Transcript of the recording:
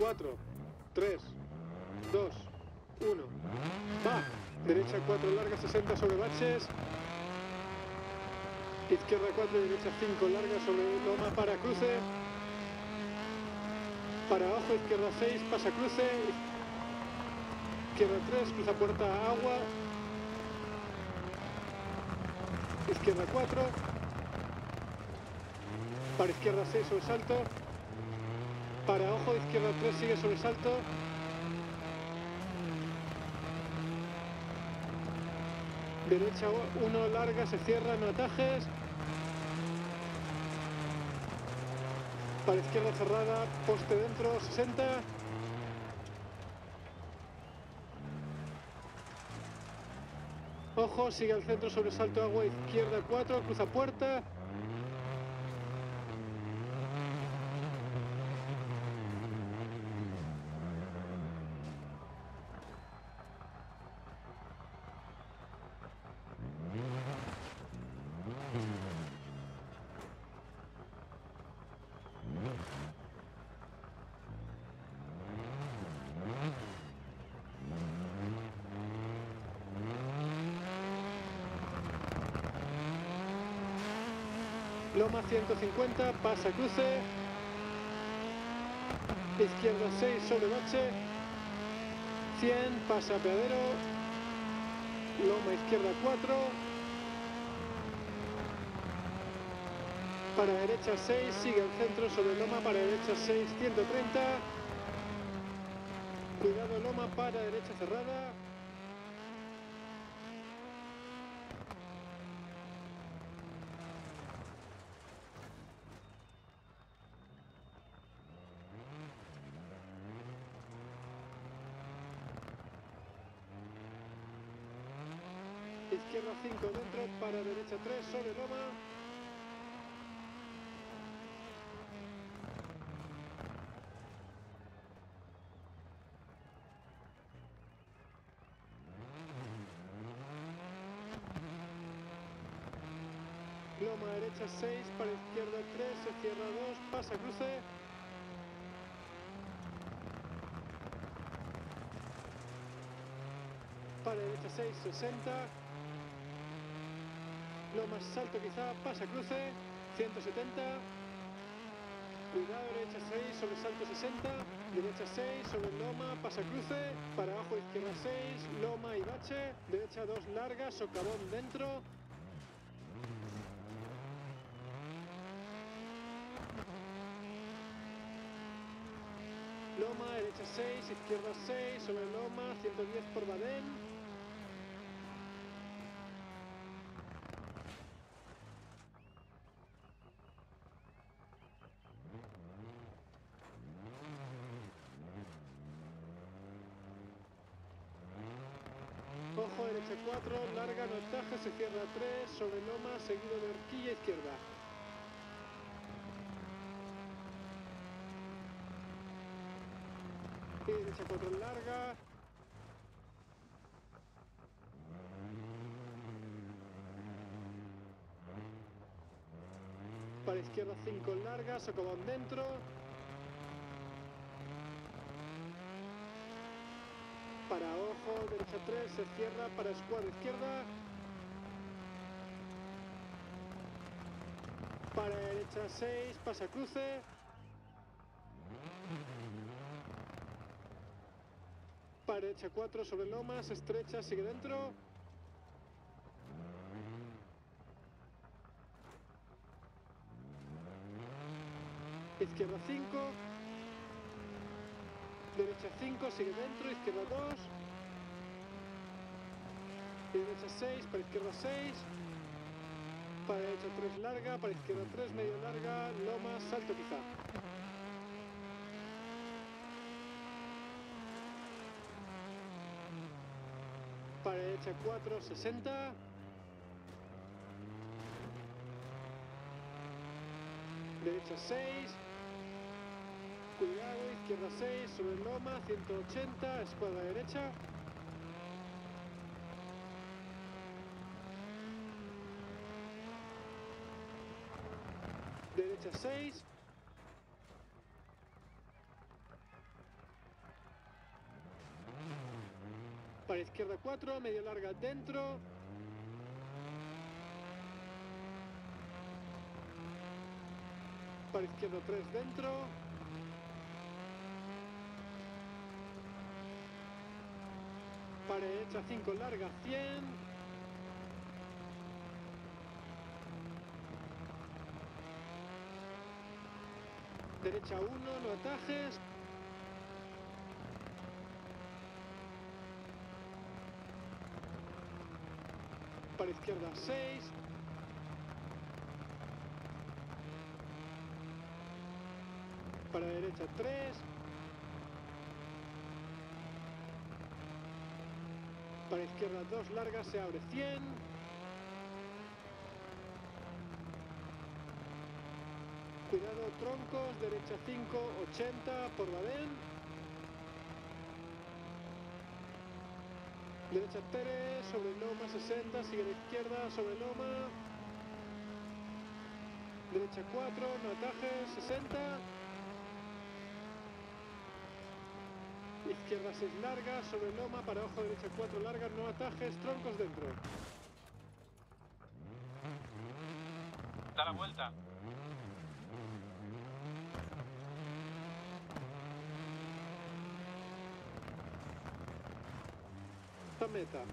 4, 3, 2, 1. Va. Derecha 4 larga, 60 sobre baches. Izquierda 4 y derecha 5 larga sobre loma para cruce. Para ojo, izquierda 6, pasa cruce. Izquierda 3, cruza puerta agua. Izquierda 4. Para izquierda 6 sobre salto. Para ojo, izquierda 3 sigue sobre salto. Derecha 1 larga, se cierra, no atajes. Para izquierda cerrada, poste dentro, 60. Ojo, sigue al centro, sobresalto agua, izquierda 4, cruza puerta. Loma 150, pasa cruce. Izquierda 6 sobre bache. 100, pasa peadero. Loma izquierda 4. Para derecha 6, sigue el centro sobre loma, para derecha 6, 130. Cuidado loma, para derecha cerrada. Izquierda 5 dentro, para derecha 3 sobre loma. Loma derecha 6, para izquierda 3, se cierra 2, pasa cruce. Para derecha 6, 60. Loma salto quizá, pasa cruce, 170. Cuidado, derecha 6, sobre salto 60. Derecha 6, sobre loma, pasa cruce. Para abajo, izquierda 6, loma y bache. Derecha 2, larga, socavón dentro. Loma, derecha 6, izquierda 6, sobre loma, 110 por Badén. Ojo, derecha 4, larga, no ataje, se cierra 3, sobre loma, seguido de horquilla izquierda. Y derecha 4, larga. Para izquierda 5, larga, socavón dentro. Para ojo, derecha 3, se cierra, para escuadra izquierda. Para derecha 6, pasa cruce. Para derecha 4, sobre lomas, estrecha, sigue dentro. Izquierda 5. Derecha 5, sigue dentro, izquierda 2. Y derecha 6, para izquierda 6. Para derecha 3 larga, para izquierda 3 medio larga, loma, salto quizá. Para derecha 4, 60. Derecha 6 cuidado, izquierda 6, sobre loma, 180, escuadra derecha. Derecha 6. Para izquierda 4, medio larga dentro. Para izquierda 3 dentro. Derecha 5 larga 100. Derecha 1, no atajes. Para izquierda 6. Para derecha 3. Para izquierda 2 largas se abre 100. Cuidado troncos, derecha 5, 80 por Badén. Derecha Pérez, sobre Loma 60, sigue la izquierda, sobre Loma. Derecha 4, no atajes, 60. Izquierda 6 largas, sobre Loma, para ojo derecha 4 largas, no atajes, troncos dentro. Da la vuelta. meta.